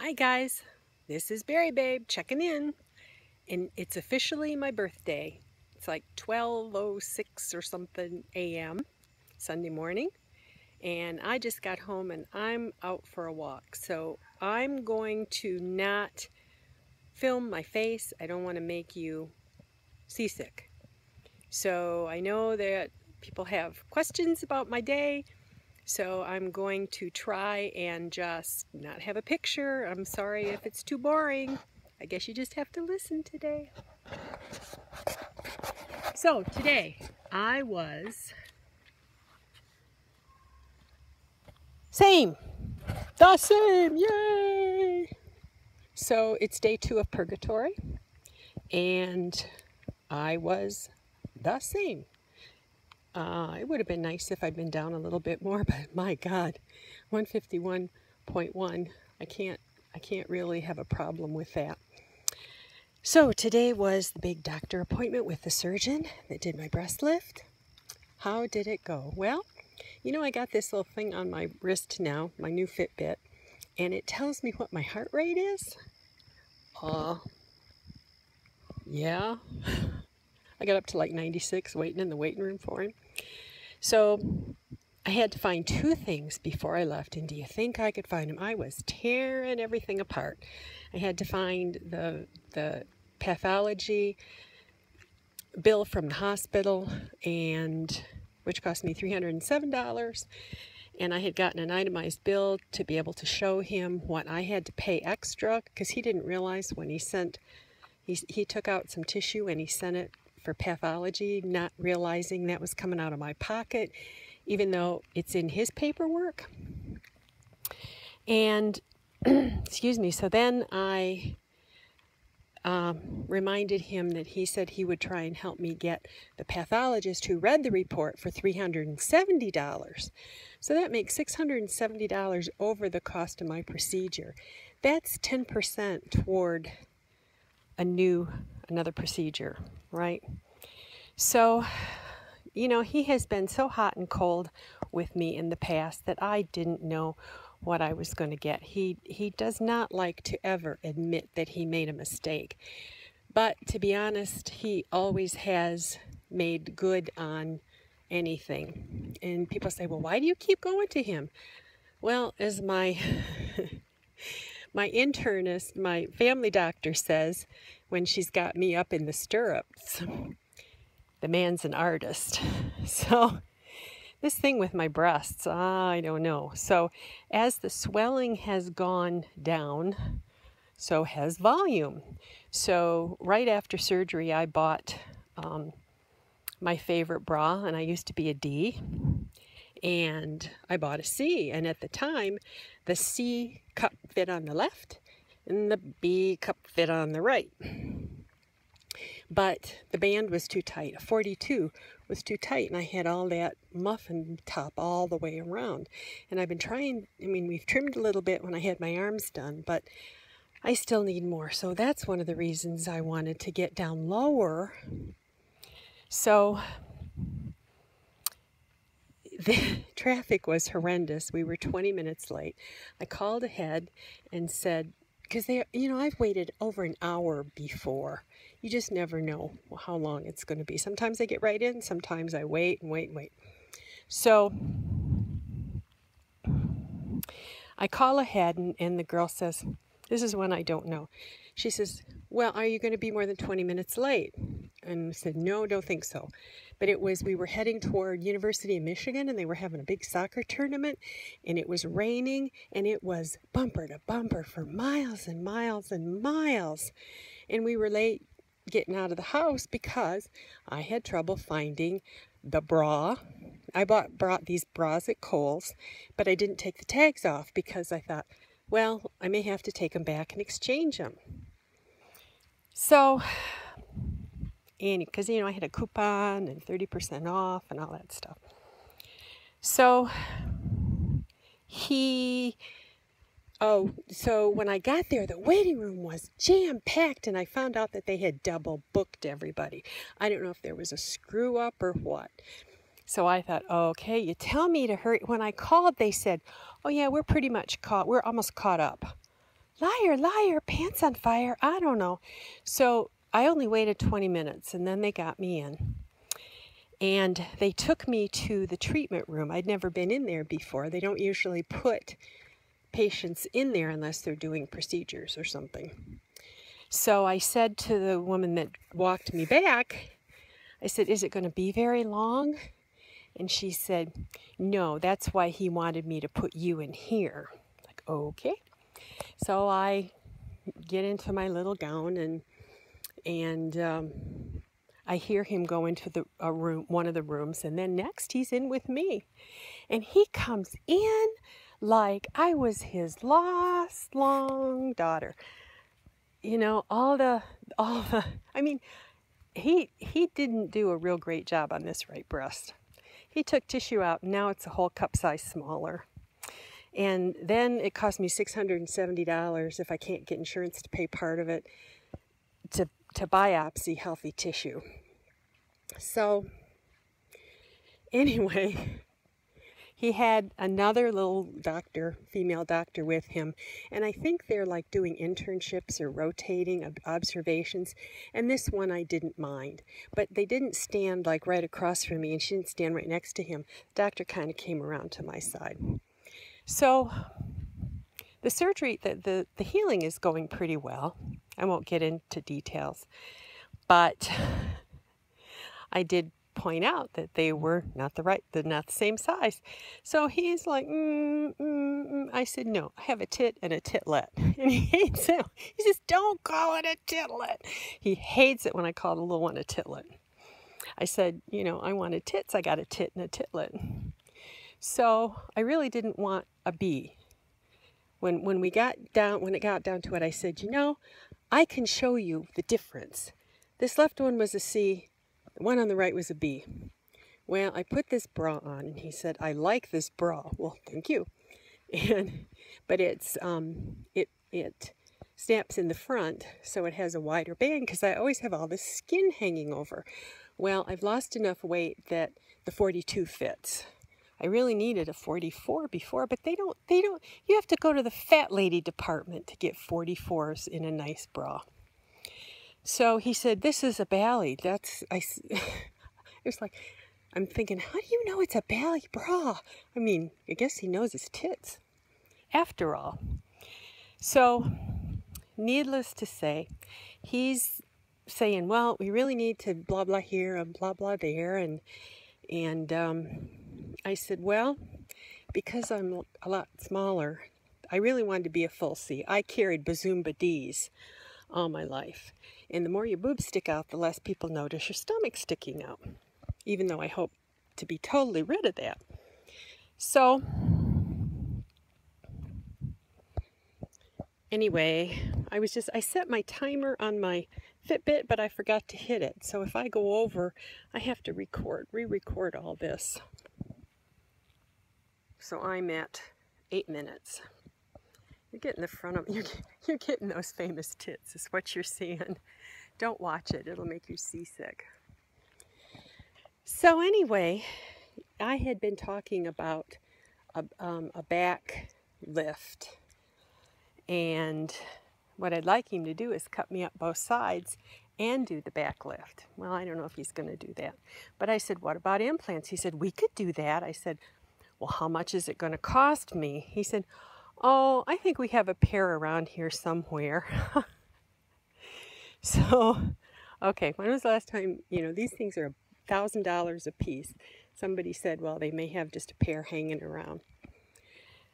Hi guys, this is Bari Babe checking in and it's officially my birthday. It's like 12.06 or something a.m. Sunday morning and I just got home and I'm out for a walk. So I'm going to not film my face. I don't want to make you seasick. So I know that people have questions about my day so I'm going to try and just not have a picture. I'm sorry if it's too boring. I guess you just have to listen today. So today I was same, the same, yay! So it's day two of purgatory and I was the same. Uh, it would have been nice if I'd been down a little bit more, but my God, 151.1, I can't, I can't really have a problem with that. So today was the big doctor appointment with the surgeon that did my breast lift. How did it go? Well, you know, I got this little thing on my wrist now, my new Fitbit, and it tells me what my heart rate is. Uh, yeah. I got up to like 96 waiting in the waiting room for him. So I had to find two things before I left. And do you think I could find them? I was tearing everything apart. I had to find the, the pathology bill from the hospital and which cost me $307 and I had gotten an itemized bill to be able to show him what I had to pay extra because he didn't realize when he sent he, he took out some tissue and he sent it for pathology, not realizing that was coming out of my pocket, even though it's in his paperwork. And, excuse me, so then I um, reminded him that he said he would try and help me get the pathologist who read the report for $370. So that makes $670 over the cost of my procedure. That's 10% toward a new another procedure, right? So, you know, he has been so hot and cold with me in the past that I didn't know what I was going to get. He he does not like to ever admit that he made a mistake. But to be honest, he always has made good on anything. And people say, "Well, why do you keep going to him?" Well, as my my internist, my family doctor says, when she's got me up in the stirrups. The man's an artist. So this thing with my breasts, I don't know. So as the swelling has gone down, so has volume. So right after surgery, I bought um, my favorite bra, and I used to be a D, and I bought a C. And at the time, the C cup fit on the left, and the B cup fit on the right but the band was too tight. A 42 was too tight, and I had all that muffin top all the way around. And I've been trying, I mean, we've trimmed a little bit when I had my arms done, but I still need more. So that's one of the reasons I wanted to get down lower. So the traffic was horrendous. We were 20 minutes late. I called ahead and said, because they, you know, I've waited over an hour before you just never know how long it's going to be. Sometimes I get right in, sometimes I wait and wait and wait. So I call ahead, and, and the girl says, This is one I don't know. She says, Well, are you going to be more than 20 minutes late? And said, No, don't think so. But it was, we were heading toward University of Michigan, and they were having a big soccer tournament, and it was raining, and it was bumper to bumper for miles and miles and miles. And we were late getting out of the house because I had trouble finding the bra. I bought brought these bras at Kohl's, but I didn't take the tags off because I thought, well, I may have to take them back and exchange them. So, and because you know I had a coupon and 30% off and all that stuff. So he Oh, so when I got there, the waiting room was jam packed, and I found out that they had double booked everybody. I don't know if there was a screw up or what. So I thought, okay, you tell me to hurry. When I called, they said, oh, yeah, we're pretty much caught. We're almost caught up. liar, liar, pants on fire. I don't know. So I only waited 20 minutes and then they got me in. And they took me to the treatment room. I'd never been in there before. They don't usually put patients in there unless they're doing procedures or something. So I said to the woman that walked me back, I said, Is it going to be very long? And she said, No, that's why he wanted me to put you in here. Like, okay. So I get into my little gown and and um, I hear him go into the a room, one of the rooms, and then next he's in with me, and he comes in like I was his lost long daughter. You know, all the all the. I mean, he he didn't do a real great job on this right breast. He took tissue out, and now it's a whole cup size smaller. And then it cost me $670 if I can't get insurance to pay part of it to, to biopsy healthy tissue. So, anyway, he had another little doctor, female doctor, with him, and I think they're like doing internships or rotating observations. And this one I didn't mind, but they didn't stand like right across from me, and she didn't stand right next to him. The doctor kind of came around to my side. So the surgery, the, the, the healing is going pretty well. I won't get into details, but I did point out that they were not the right, they're not the same size. So he's like, mm, mm, mm. I said, no, I have a tit and a titlet. And he hates it. He says, don't call it a titlet. He hates it when I call the little one a titlet. I said, you know, I wanted tits, I got a tit and a titlet. So I really didn't want a B. When, when we got down, when it got down to it, I said, you know, I can show you the difference. This left one was a C, the one on the right was a B. Well, I put this bra on, and he said, I like this bra. Well, thank you. And, but it's, um, it, it snaps in the front, so it has a wider band, because I always have all this skin hanging over. Well, I've lost enough weight that the 42 fits. I really needed a 44 before, but they don't, they don't, you have to go to the fat lady department to get 44s in a nice bra. So he said, this is a Bali. That's, I, it was like, I'm thinking, how do you know it's a Bali bra? I mean, I guess he knows his tits. After all. So, needless to say, he's saying, well, we really need to blah blah here and blah blah there, and and um, I said, Well, because I'm a lot smaller, I really wanted to be a full C. I carried Bazumba D's all my life. And the more your boobs stick out, the less people notice your stomach sticking out. Even though I hope to be totally rid of that. So, anyway, I was just, I set my timer on my Fitbit, but I forgot to hit it. So if I go over, I have to record, re-record all this. So I'm at eight minutes. You're getting the front of you're, you're getting those famous tits is what you're seeing. Don't watch it, it'll make you seasick. So anyway, I had been talking about a, um, a back lift and what I'd like him to do is cut me up both sides and do the back lift. Well, I don't know if he's going to do that. But I said, what about implants? He said, we could do that. I said, well, how much is it going to cost me? He said, Oh, I think we have a pair around here somewhere. so, okay, when was the last time, you know, these things are a thousand dollars a piece. Somebody said, well, they may have just a pair hanging around.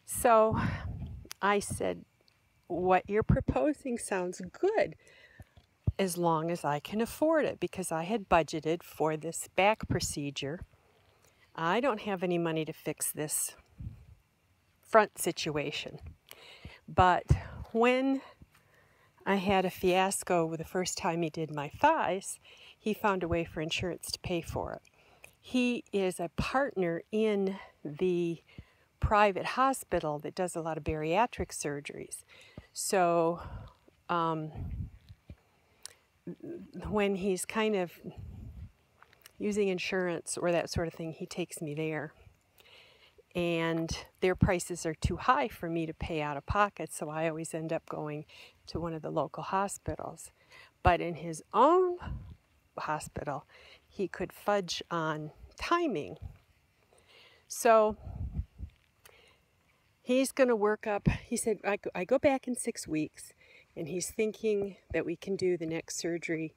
So I said, what you're proposing sounds good as long as I can afford it because I had budgeted for this back procedure I don't have any money to fix this front situation. But when I had a fiasco with the first time he did my thighs, he found a way for insurance to pay for it. He is a partner in the private hospital that does a lot of bariatric surgeries. So um, when he's kind of using insurance or that sort of thing, he takes me there. and their prices are too high for me to pay out of pocket, so I always end up going to one of the local hospitals. But in his own hospital, he could fudge on timing. So he's going to work up. He said, I go, back in six weeks, and he's thinking that we can do the next surgery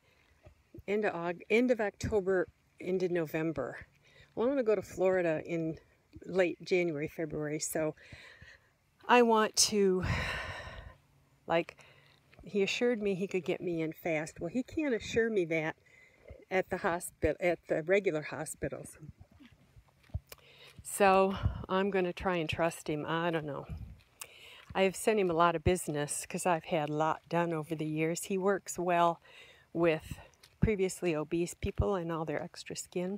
end of, end of October, into November. Well, I'm going to go to Florida in late January, February, so I want to, like, he assured me he could get me in fast. Well, he can't assure me that at the hospital, at the regular hospitals. So I'm going to try and trust him. I don't know. I've sent him a lot of business because I've had a lot done over the years. He works well with previously obese people and all their extra skin.